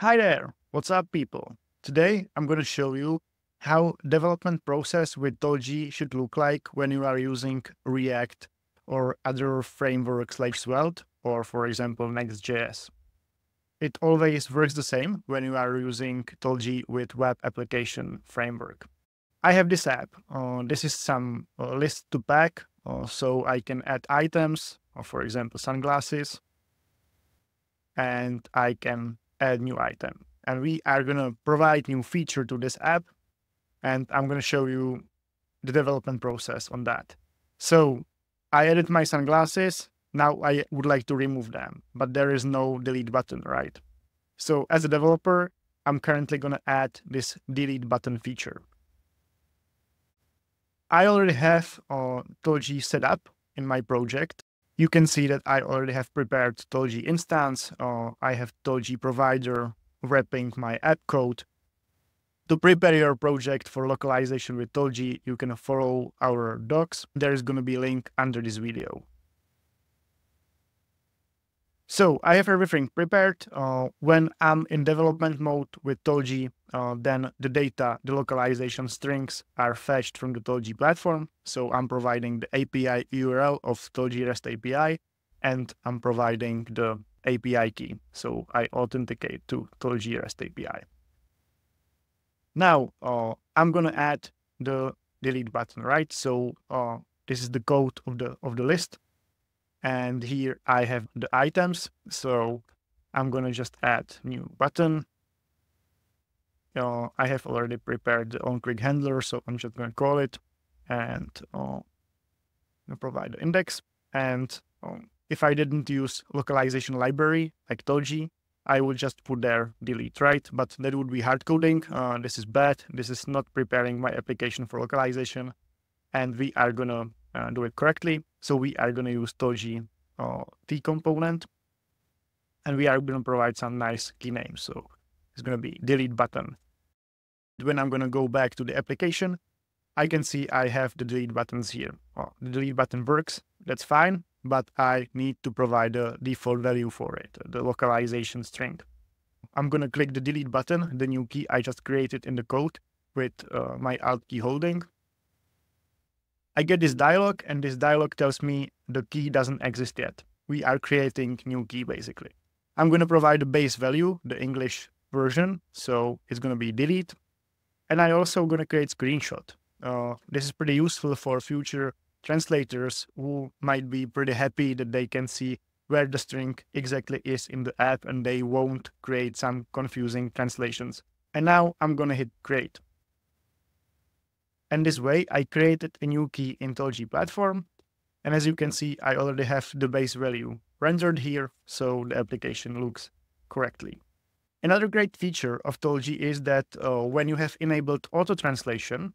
Hi there, what's up people? Today I'm going to show you how development process with Tolgee should look like when you are using React or other frameworks like Svelte or for example Next.js. It always works the same when you are using Tolgee with web application framework. I have this app. Uh, this is some uh, list to pack uh, so I can add items, or for example sunglasses, and I can add new item. And we are going to provide new feature to this app. And I'm going to show you the development process on that. So I added my sunglasses. Now I would like to remove them, but there is no delete button, right? So as a developer, I'm currently going to add this delete button feature. I already have uh, Tolgee set up in my project you can see that I already have prepared Tolgee instance. Uh, I have Tolgee provider wrapping my app code. To prepare your project for localization with Tolgee, you can follow our docs. There is going to be a link under this video. So I have everything prepared. Uh, when I'm in development mode with Tolgee, uh, then the data, the localization strings are fetched from the Tolgee platform. So I'm providing the API URL of Tolgee REST API, and I'm providing the API key. So I authenticate to Tolgee REST API. Now uh, I'm gonna add the delete button, right? So uh, this is the code of the of the list. And here I have the items. So I'm going to just add new button. Uh, I have already prepared the onClick handler, so I'm just going to call it and uh, provide the index. And um, if I didn't use localization library like Tolgee, I would just put there delete, right? But that would be hard coding. Uh, this is bad. This is not preparing my application for localization. And we are going to uh, do it correctly. So we are going to use Tolgee uh, T component and we are going to provide some nice key names. So it's going to be delete button. When I'm going to go back to the application, I can see I have the delete buttons here. Oh, the delete button works, that's fine, but I need to provide a default value for it, the localization string. I'm going to click the delete button, the new key I just created in the code with uh, my alt key holding. I get this dialog and this dialog tells me the key doesn't exist yet. We are creating new key basically. I'm going to provide the base value, the English version. So it's going to be delete. And I also going to create screenshot. Uh, this is pretty useful for future translators who might be pretty happy that they can see where the string exactly is in the app and they won't create some confusing translations. And now I'm going to hit create. And this way I created a new key in Tolgee platform. And as you can see, I already have the base value rendered here, so the application looks correctly. Another great feature of Tolgee is that uh, when you have enabled auto translation,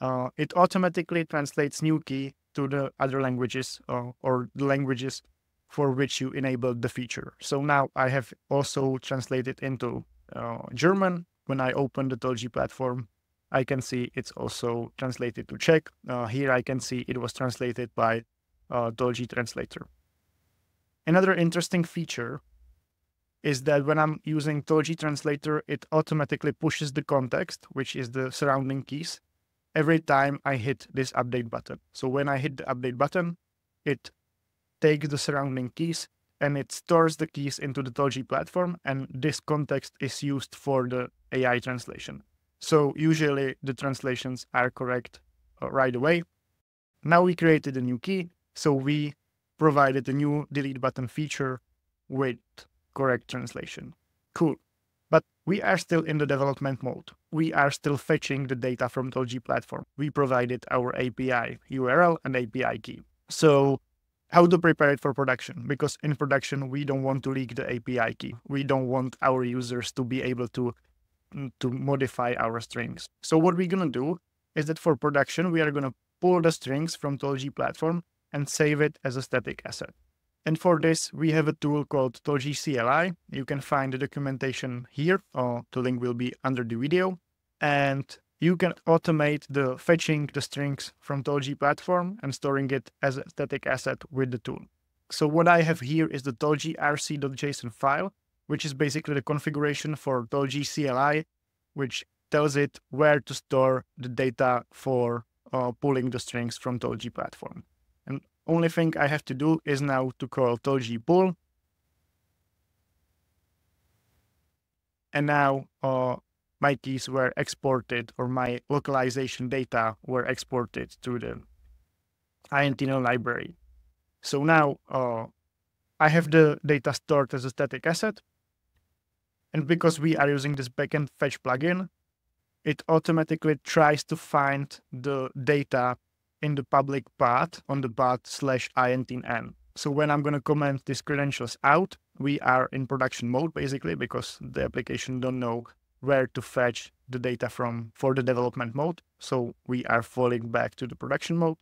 uh, it automatically translates new key to the other languages uh, or the languages for which you enabled the feature. So now I have also translated into uh, German. When I open the Tolgee platform, I can see it's also translated to Czech. Uh, here I can see it was translated by uh, Translator. Another interesting feature is that when I'm using Tolgee Translator, it automatically pushes the context, which is the surrounding keys, every time I hit this update button. So when I hit the update button, it takes the surrounding keys and it stores the keys into the Tolgee platform, and this context is used for the AI translation. So usually the translations are correct uh, right away. Now we created a new key. So we provided a new delete button feature with correct translation. Cool. But we are still in the development mode. We are still fetching the data from Tolgee platform. We provided our API URL and API key. So how to prepare it for production? Because in production, we don't want to leak the API key. We don't want our users to be able to to modify our strings. So what we're going to do is that for production, we are going to pull the strings from Tolgee platform and save it as a static asset. And for this, we have a tool called Tolgee CLI. You can find the documentation here, or the link will be under the video. And you can automate the fetching the strings from Tolgee platform and storing it as a static asset with the tool. So what I have here is the Tolgee rc.json file which is basically the configuration for Tolgee CLI, which tells it where to store the data for uh, pulling the strings from Tolgee platform. And only thing I have to do is now to call Tolgee pull. And now uh, my keys were exported or my localization data were exported to the INTNL library. So now uh, I have the data stored as a static asset. And because we are using this backend fetch plugin, it automatically tries to find the data in the public path on the path slash intn. So when I'm going to comment these credentials out, we are in production mode basically because the application don't know where to fetch the data from for the development mode. So we are falling back to the production mode.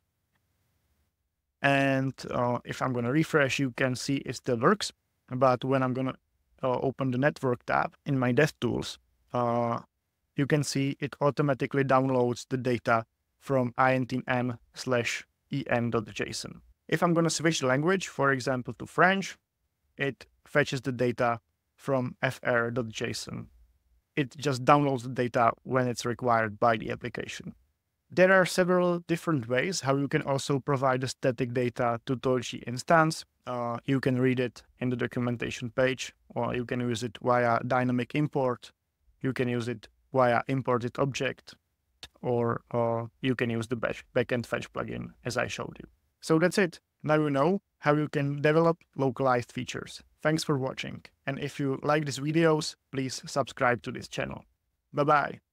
And uh, if I'm going to refresh, you can see it still works. But when I'm going to uh, open the network tab in my DevTools, uh, you can see it automatically downloads the data from intn slash en.json. If I'm going to switch the language, for example, to French, it fetches the data from fr.json. It just downloads the data when it's required by the application. There are several different ways how you can also provide the static data to Tolgee instance. Uh, you can read it in the documentation page, or you can use it via dynamic import. You can use it via imported object, or uh, you can use the backend fetch plugin as I showed you. So that's it. Now you know how you can develop localized features. Thanks for watching. And if you like these videos, please subscribe to this channel. Bye bye.